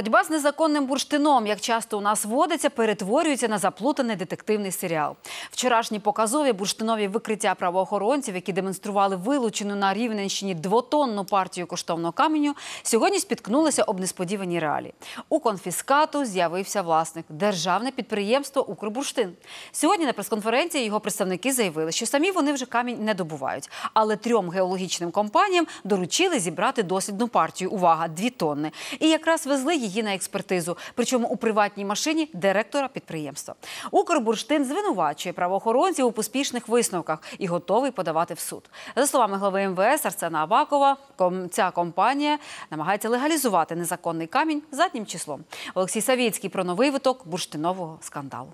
Боротьба з незаконним бурштином, як часто у нас водиться, перетворюється на заплутаний детективний серіал. Вчорашні показові бурштинові викриття правоохоронців, які демонстрували вилучену на Рівненщині двотонну партію коштовного каменю, сьогодні спіткнулися об несподівані реалії. У конфіскату з'явився власник державне підприємство Укрбурштин. Сьогодні на прес-конференції його представники заявили, що самі вони вже камінь не добувають, але трьом геологічним компаніям доручили зібрати дослідну партію. Увага, дві тонни. І якраз везли її на експертизу, причому у приватній машині директора підприємства. Укрбурштин звинувачує правоохоронців у поспішних висновках і готовий подавати в суд. За словами глави МВС Арсена Авакова, ця компанія намагається легалізувати незаконний камінь заднім числом. Олексій Савіцький про новий виток бурштинового скандалу.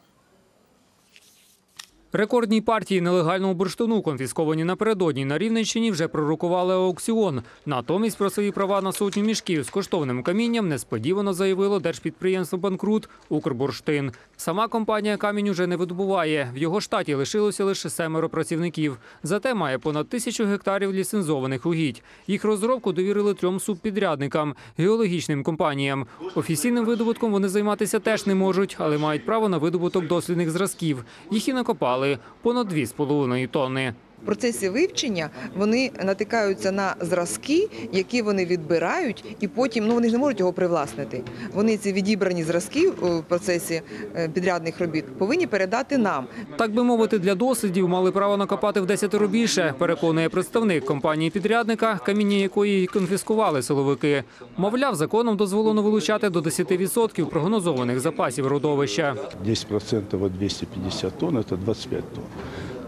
Рекордній партії нелегального бурштину, конфісковані напередодні на Рівненщині, вже пророкували аукціон. Натомість про свої права на сотню мішків з коштовним камінням несподівано заявило держпідприємство «Банкрут» «Укрбурштин». Сама компанія камінь уже не видобуває. В його штаті лишилося лише семеро працівників. Зате має понад тисячу гектарів ліцензованих угідь. Їх розробку довірили трьом субпідрядникам – геологічним компаніям. Офіційним видобутком вони займатися теж не можуть, але мають право на видобуток дослідних зразків. Їх і накопали – понад 2,5 тонни. В процесі вивчення вони натикаються на зразки, які вони відбирають, і потім ну вони ж не можуть його привласнити. Вони ці відібрані зразки в процесі е, підрядних робіт повинні передати нам. Так би мовити, для дослідів мали право накопати в десятеро більше, переконує представник компанії-підрядника, каміння якої конфіскували силовики. Мовляв, законом дозволено вилучати до 10% прогнозованих запасів родовища. 10% от 250 тонн – это 25 тонн.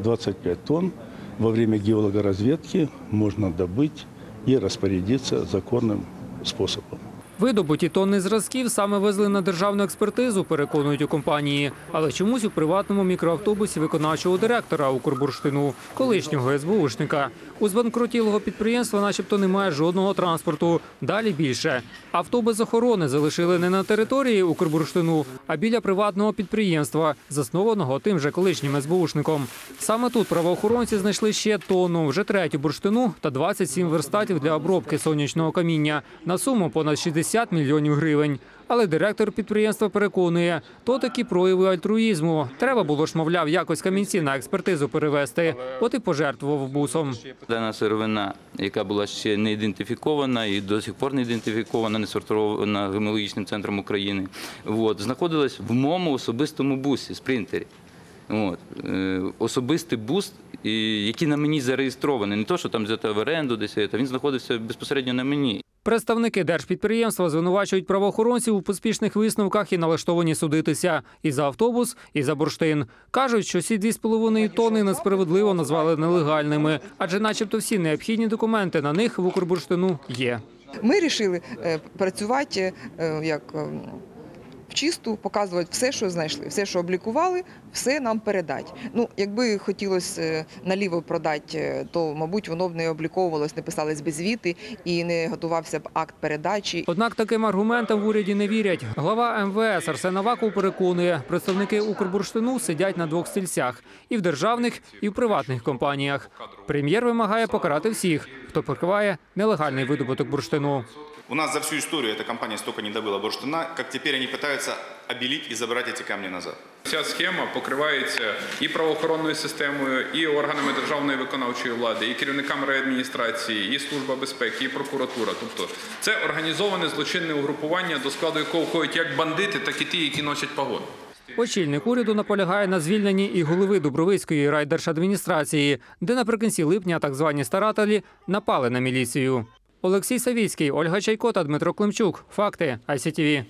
25 тонн во время геологоразведки можно добыть и распорядиться законным способом. Видобуті тонни зразків саме везли на державну експертизу, переконують у компанії. Але чомусь у приватному мікроавтобусі виконавчого директора Укрбурштину, колишнього СБУшника. У збанкрутілого підприємства начебто немає жодного транспорту. Далі більше. Автобус охорони залишили не на території Укрбурштину, а біля приватного підприємства, заснованого тим же колишнім СБУшником. Саме тут правоохоронці знайшли ще тонну, вже третю бурштину та 27 верстатів для обробки сонячного каміння на суму понад 60 мільйонів гривень. Але директор підприємства переконує, то такі прояви альтруїзму. Треба було ж, мовляв, якось камінці на експертизу перевести. От і пожертвував бусом. Дана сировина, яка була ще не ідентифікована і до сих пор не ідентифікована, не сортована гемологічним центром України, от, знаходилась в моєму особистому бусі, спринтері. От, е, особистий бус, який на мені зареєстрований. Не то, що там взято в оренду десь, він знаходився безпосередньо на мені. Представники держпідприємства звинувачують правоохоронців у поспішних висновках і налаштовані судитися і за автобус, і за бурштин. Кажуть, що ці 2,5 тонни несправедливо назвали нелегальними, адже, начебто, всі необхідні документи на них в Укрбурштину є. Ми вирішили е, працювати е, як е, чисту, показувати все, що знайшли, все, що облікували, все нам передати. Ну, якби хотілося е, наліво продати, е, то мабуть воно б не обліковувалось, не писались би звіти і не готувався б акт передачі. Однак таким аргументам в уряді не вірять. Глава МВС Арсен Аваков переконує, представники Укрбурштину сидять на двох стільцях і в державних, і в приватних компаніях. Прем'єр вимагає покарати всіх, хто прикриває нелегальний видобуток бурштину. У нас за всю историю эта компания столько не добыла бурштина, как теперь они пытаются обелить и забрать эти камни назад. Ця схема покривається і правоохоронною системою, і органами державної виконавчої влади, і керівниками райадміністрації, і служба безпеки, і прокуратура. Тобто це організоване злочинне угрупування, до складу якого входять як бандити, так і ті, які носять погони. Очільник уряду наполягає на звільненні і голови Дубровицької райдержадміністрації, де наприкінці липня так звані старателі напали на міліцію. Олексій Савіцький, Ольга Чайкота, Дмитро Климчук. Факти ICTV.